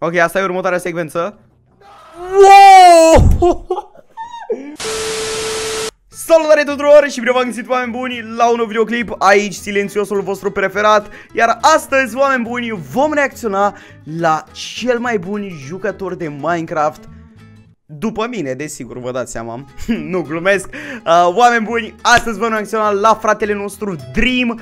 Ok, asta e următoarea secvență. Wow! Salutare tuturor și bine v-am găsit oameni buni la un nou videoclip Aici silențiosul vostru preferat Iar astăzi oameni buni vom reacționa la cel mai bun jucător de Minecraft după mine, desigur, vă dați seama Nu glumesc uh, Oameni buni, astăzi vom reacționa la fratele nostru Dream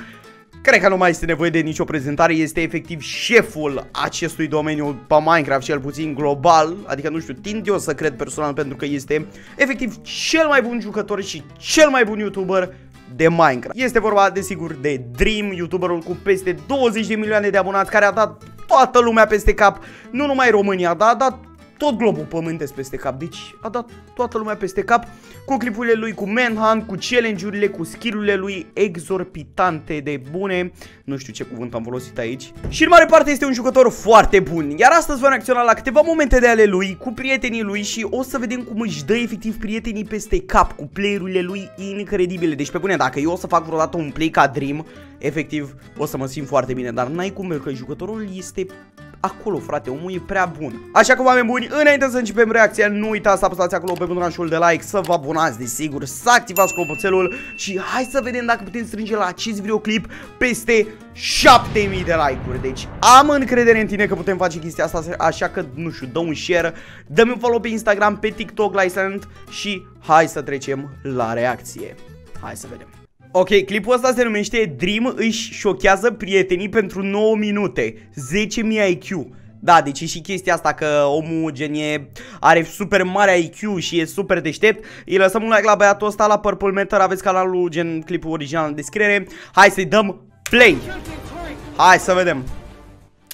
Cred că nu mai este nevoie de nicio prezentare, este efectiv șeful acestui domeniu pe Minecraft, cel puțin global, adică nu știu, tind eu să cred personal pentru că este efectiv cel mai bun jucător și cel mai bun YouTuber de Minecraft. Este vorba, desigur, de Dream, YouTuberul cu peste 20 de milioane de abonați, care a dat toată lumea peste cap, nu numai România, dar a dat tot globul pământesc peste cap. Deci a dat toată lumea peste cap cu clipurile lui, cu Manhunt, cu challenge-urile, cu skill-urile lui exorbitante de bune. Nu știu ce cuvânt am folosit aici. Și în mare parte este un jucător foarte bun. Iar astăzi vom reacționa la câteva momente de ale lui, cu prietenii lui și o să vedem cum își dă efectiv prietenii peste cap cu playerurile lui incredibile. Deci pe bune, dacă eu o să fac vreodată un play ca Dream, efectiv o să mă simt foarte bine. Dar n-ai cum, că jucătorul este acolo, frate, omul e prea bun. Așa că, oameni buni, înainte să începem reacția, nu uitați să apăsați acolo pe butonul de like, să vă abonați, desigur, să activați clopoțelul și hai să vedem dacă putem strânge la acest videoclip peste 7000 de like-uri. Deci, am încredere în tine că putem face chestia asta, așa că, nu știu, dă un share, dă-mi un follow pe Instagram, pe TikTok, la Silent și hai să trecem la reacție. Hai să vedem. Ok, clipul ăsta se numește Dream își șochează prietenii pentru 9 minute. 10.000 IQ da, deci și chestia asta că omul gen e, are super mare IQ și e super deștept. Îi lăsăm un like la băiatul ăsta la Purple Matter Aveți canalul gen clipul original în descriere. Hai să-i dăm play. Hai să vedem.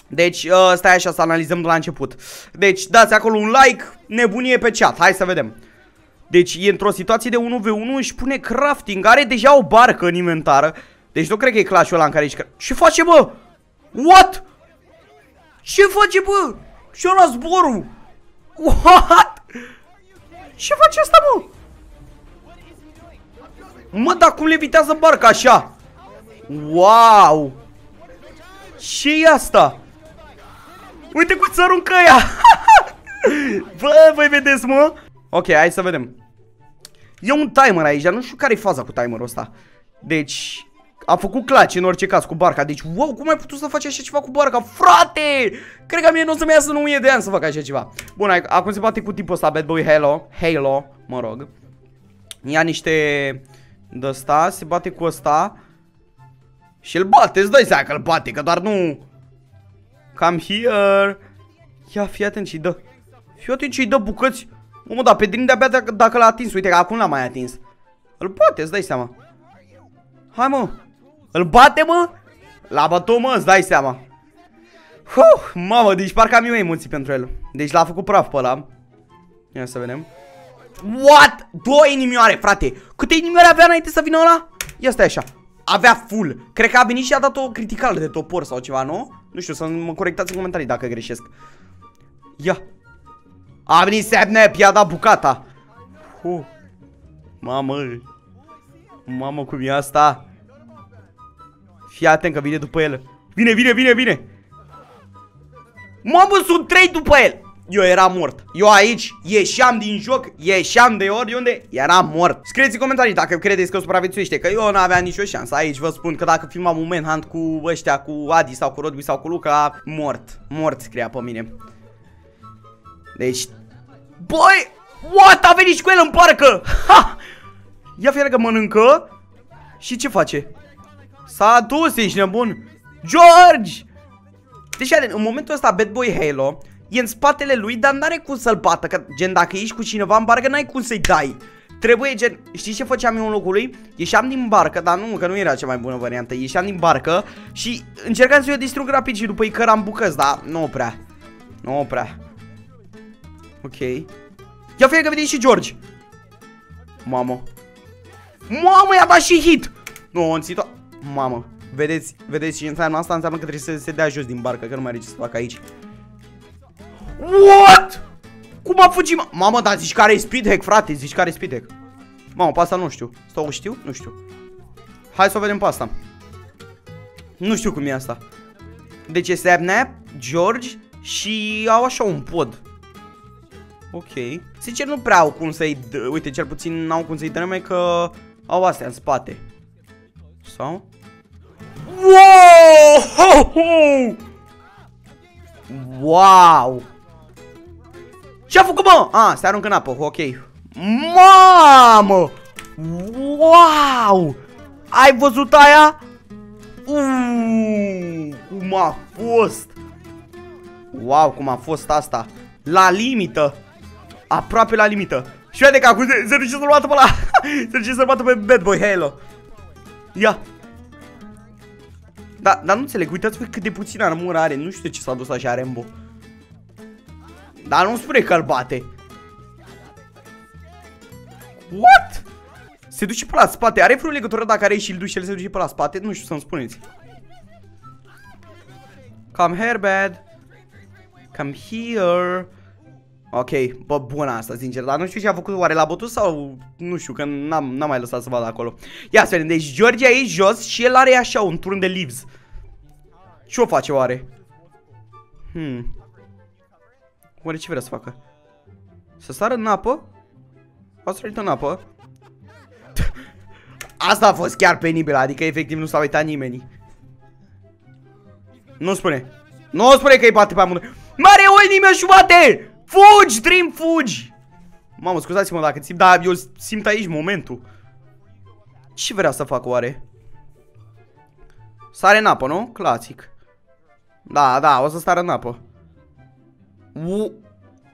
Deci, uh, stai așa să analizăm de la început. Deci, dați acolo un like, nebunie pe chat, hai să vedem deci e într-o situație de 1v1 își pune crafting, are deja o barcă în inventară. Deci nu cred că e clash-ul ăla în care ești... Ce face, bă? What? Ce face, bă? Și ăla zborul? What? Ce face asta, bă? Mă, dar cum levitează barca așa? Wow! ce e asta? Uite cum se aruncă ea! Bă, voi vedeți, mă? Ok, hai să vedem. E un timer aici, dar nu știu care e faza cu timerul ăsta. Deci, a făcut claci în orice caz cu barca. Deci, wow, cum ai putut să faci așa ceva cu barca? Frate! Cred că mie nu o să-mi iasă în 1000 de ani să fac așa ceva. Bun, acum se bate cu tipul ăsta, Bad Boy Halo. Halo, mă rog. Ia niște de ăsta, se bate cu ăsta. Și îl bate, îți dai seama că îl bate, că doar nu... Come here. Ia, fii atent și dă. Fii atent și dă bucăți. Mă, dar pe Dream de-abia dacă, dacă l-a atins. Uite că acum l-a mai atins. Îl poate, îți dai seama. Hai, mă. Îl bate, mă? L-a bătut, mă, îți dai seama. Huh, mamă, deci parcă am eu emoții pentru el. Deci l-a făcut praf pe ăla. Ia să vedem. What? Două inimioare, frate. Câte inimioare avea înainte să vină ăla? Ia stai așa. Avea full. Cred că a venit și a dat o criticală de topor sau ceva, nu? Nu știu, să mă corectați în comentarii dacă greșesc. Ia. A venit Sapnap, i-a dat bucata. Uh. Mamă. Mamă, cum e asta? Fii atent că vine după el. Vine, vine, vine, vine. Mamă, sunt trei după el. Eu eram mort. Eu aici ieșeam din joc, ieșeam de oriunde, eram mort. Scrieți în comentarii dacă credeți că supraviețuiește, că eu n-aveam nicio șansă. Aici vă spun că dacă filmam un manhunt cu ăștia, cu Adi sau cu Rodby sau cu Luca, mort. Mort scria pe mine. Deci, băi, what, a venit și cu el în parcă, ha! Ia fie că mănâncă și ce face? S-a dus, ești nebun George! Deci, în momentul ăsta Bad Boy Halo e în spatele lui, dar n-are cum să-l bată, că gen dacă ești cu cineva în barcă n-ai cum să-i dai Trebuie gen, știi ce făceam eu în locul lui? Ieșeam din barcă, dar nu, că nu era cea mai bună variantă Ieșeam din barcă și încercam să-i distrug rapid și după îi căram bucăți, dar nu prea Nu prea Ok. Ia fie că vede și George. Mamă. Mamă, i-a dat și hit. Nu, în situa... Mamă. Vedeți, vedeți ce înseamnă asta? Înseamnă că trebuie să se dea jos din barcă, că nu mai are ce să facă aici. What? Cum a fugit, mă? Mamă, dar zici care e speed hack, frate, zici care e speed hack. Mamă, pe asta nu știu. Stau, știu? Nu știu. Hai să o vedem pe asta. Nu știu cum e asta. Deci este Snap, George, și au așa un pod. Ok. Sincer nu prea au cum să-i Uite, cel puțin n-au cum să-i dă că au astea în spate. Sau? Wow! Wow! Ce-a făcut, mă? Ah, se aruncă în apă, ok. Mamă! Wow! Ai văzut aia? Uuuu, cum a fost? Wow, cum a fost asta? La limită. Aproape la limită. Și uite că acum se, se duce să-l bată pe ăla. se duce să-l bată pe Bad Boy Halo. Ia. Da, dar nu înțeleg, uitați-vă cât de puțin armură are. Nu știu de ce s-a dus așa Rambo. Dar nu spune că îl bate. What? Se duce pe la spate. Are vreo legătură dacă are shield și el se duce pe la spate? Nu știu să-mi spuneți. Come here, bad. Come here. Ok, bă, bună asta, sincer, dar nu știu ce a făcut oare la botul sau nu știu, că n-am mai lăsat să vadă acolo. Ia să vedem, deci George e jos și el are așa un turn de leaves. Ce o face oare? Hmm. Oare ce vrea să facă? Să sară în apă? A sărit în apă. Asta a fost chiar penibil, adică efectiv nu s-a uitat nimeni. Nu spune. Nu spune că îi bate pe amândoi. Mare, oi, nimeni jumate! Fugi, Dream, fugi! Mamă, scuzați-mă dacă simt, dar eu simt aici momentul. Ce vrea să fac oare? Sare în apă, nu? Clasic. Da, da, o să stară în apă. U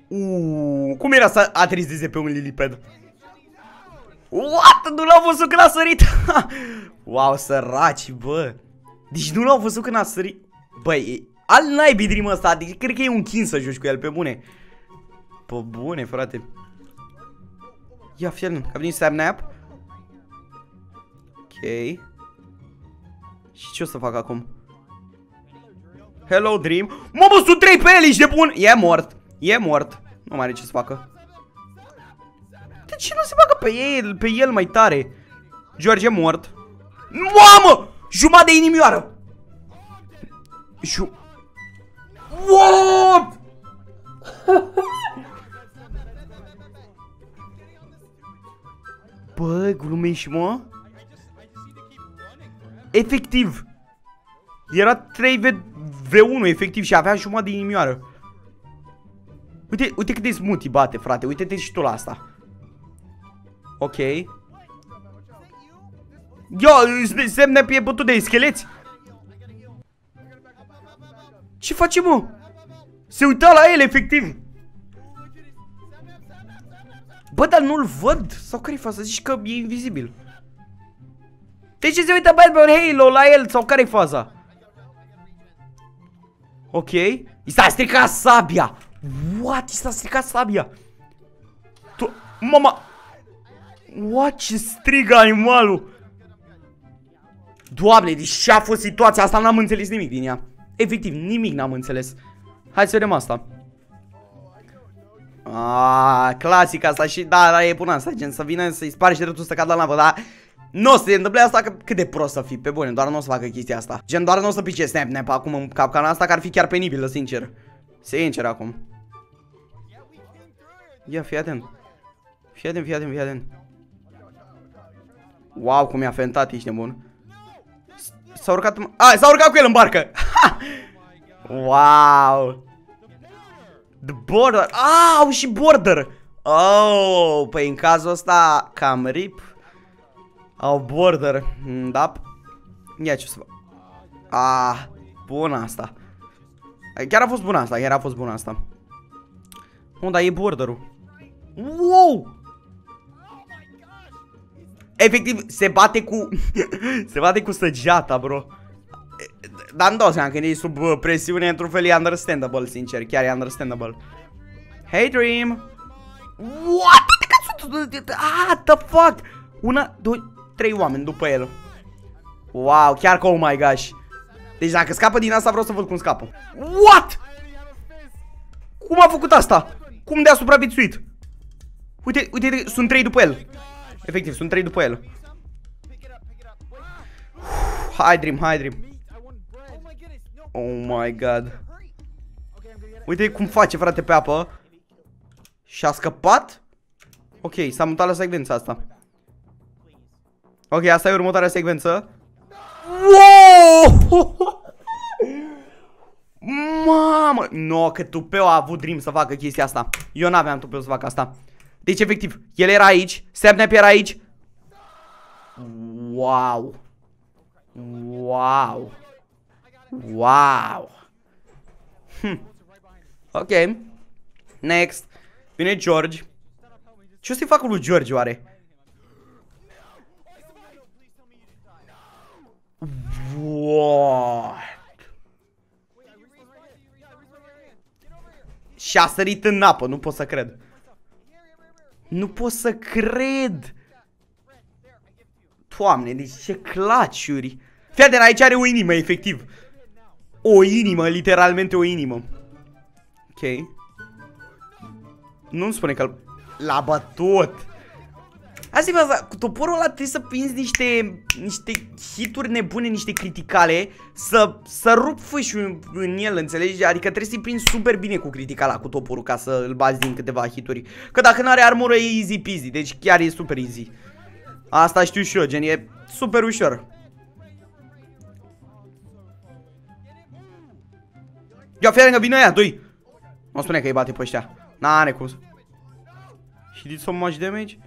Uuu, cum era să aterizeze pe un liliped? What? Nu l-au văzut când a sărit? wow, săraci, bă. Deci nu l-au văzut când a sărit. Băi, al naibii dream ăsta, adică cred că e un chin să joci cu el, pe bune. Pe bune, frate. Ia, fii că a venit Snap. Ok. Și ce o să fac acum? Hello, Dream. Mă, sunt trei pe el, ești de bun. E mort. E mort. Nu mai are ce să facă. De ce nu se bagă pe el, pe el mai tare? George mort. Mamă! Jumătate de inimioară. Ju... What? Bă, glumești, mă? Efectiv. Era 3v1, efectiv, și avea jumătate de inimioară. Uite, uite cât de smoothie bate, frate. Uite-te și tu la asta. Ok. Yo, semne pe bătut de scheleți. Ce face, mă? Se uita la el, efectiv. Bă, dar nu-l văd? Sau care-i faza? Zici că e invizibil. De ce se uită Batman Halo la el? Sau care-i faza? Ok. I s-a stricat sabia. What? I s-a stricat sabia. Tu... Mama... What? Ce strigă animalul? Doamne, deci ce a fost situația asta? N-am înțeles nimic din ea. Efectiv, nimic n-am înțeles. Hai să vedem asta. Ah, clasic asta și da, da, e bună asta, gen să vină să-i spargi dreptul să cadă la navă, dar nu o să se întâmple asta că cât de prost să fii, pe bune, doar nu o să facă chestia asta. Gen, doar nu o să pice snap nap acum în capcana asta, că ar fi chiar penibilă, sincer. Sincer acum. Ia, fii atent. Fii atent, fii atent, fii atent. Wow, cum i-a fentat, ești nebun. S-a urcat... A, s-a urcat cu el în barcă! wow! The border! Ah, au și border! Oh, păi în cazul ăsta cam rip. Au border. Da. Ia ce să fac. Ah, bună asta. Chiar a fost bună asta, chiar a fost bună asta. Unde e borderul? Wow! Efectiv, se bate cu... se bate cu săgeata, bro. Dar îmi dau seama, când e sub uh, presiune, într-un fel e understandable, sincer. Chiar e understandable. Hey, Dream! What? Ah, the fuck? Una, doi, trei oameni după el. Wow, chiar că oh my gosh. Deci dacă scapă din asta vreau să văd cum scapă. What? Cum a făcut asta? Cum de-a supraviețuit? Uite, uite, sunt trei după el. Efectiv, sunt trei după el. Hai, Dream, hai, Dream. Oh my god. Uite cum face, frate, pe apă. Și a scăpat? Ok, s-a mutat la secvența asta. Ok, asta e următoarea secvență. Wow! Mamă! No, că tupeu a avut Dream să facă chestia asta. Eu n-aveam tupeu să fac asta. Deci, efectiv, el era aici, Sapnap era aici. Wow! Wow! Wow! Hm. Ok. Next. Vine George. Ce o să-i fac lui George, oare? What? Și a sărit în apă, nu pot să cred. Nu pot să cred. Doamne, deci ce claciuri. Fii atent, aici are o inimă, efectiv. O inimă, literalmente o inimă. Ok. Nu-mi spune că l-a bătut. Asta e asta, cu toporul ăla trebuie să prinzi niște, niște hituri nebune, niște criticale, să, să rup fâșul în el, înțelegi? Adică trebuie să-i prinzi super bine cu criticala, cu toporul, ca să îl bazi din câteva hituri. Că dacă nu are armură e easy peasy, deci chiar e super easy. Asta știu și eu, gen, e super ușor. Ia, fie lângă, vine aia, doi. Nu spune că îi bate pe ăștia. N-are cum. Și did so much damage?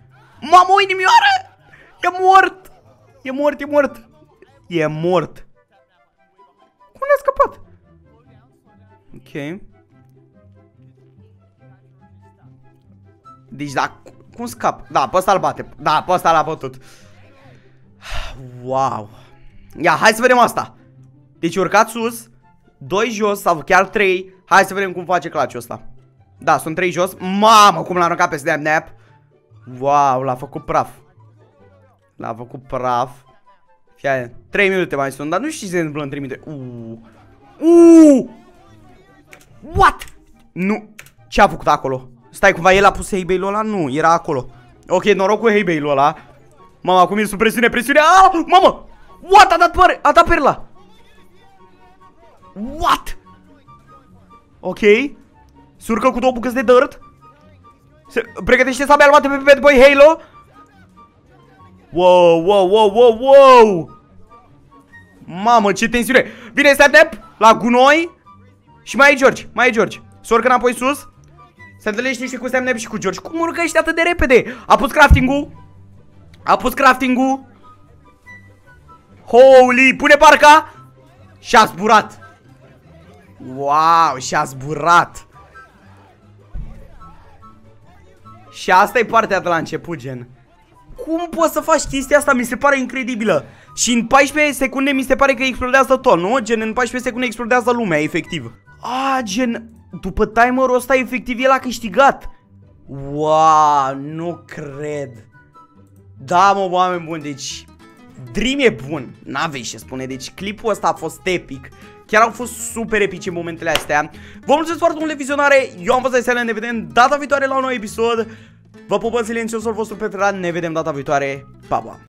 Mamă, o inimioară! E mort! E mort, e mort! E mort! Cum a scăpat? Ok. Deci da, cum scap? Da, pe ăsta l bate. Da, pe ăsta l-a bătut. Wow. Ia, hai să vedem asta. Deci urcat sus, doi jos sau chiar trei. Hai să vedem cum face claciul ăsta. Da, sunt trei jos. Mamă, cum l-a aruncat pe Snap Nap. Wow, l-a făcut praf. L-a făcut praf. Fie 3 minute mai sunt, dar nu știu ce se întâmplă în 3 minute. Uh. Uh. What? Nu. Ce a făcut acolo? Stai, cumva el a pus Heybay-ul ăla? Nu, era acolo. Ok, noroc cu Heybay-ul ăla. Mama, cum e sub presiune, presiune. Ah, mamă! What? A dat păr, a dat perla. What? Ok. Surcă cu două bucăți de dirt. Se pregătește sabia albată pe Bad Boy Halo. Wow, wow, wow, wow, wow. Mamă, ce tensiune. Vine Step la gunoi. Și mai e George, mai e George. Se urcă înapoi sus. Se întâlnește și cu Step și cu George. Cum urcă ăștia atât de repede? A pus crafting-ul. A pus crafting-ul. Holy, pune parca. Și-a zburat. Wow, și-a zburat. Și asta e partea de la început, gen. Cum poți să faci chestia asta? Mi se pare incredibilă. Și în 14 secunde mi se pare că explodează tot, nu? Gen, în 14 secunde explodează lumea, efectiv. Ah, gen, după timerul ăsta, efectiv, el a câștigat. Wow, nu cred. Da, mă, oameni buni, deci... Dream e bun, n-aveți ce spune, deci clipul ăsta a fost epic. Chiar au fost super epice în momentele astea. Vă mulțumesc foarte mult de vizionare. Eu am fost Aisele, ne vedem data viitoare la un nou episod. Vă pupăm silențiosul vostru preferat, ne vedem data viitoare. Pa, pa!